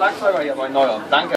Schlagzeuger hier, mein neuer. Danke.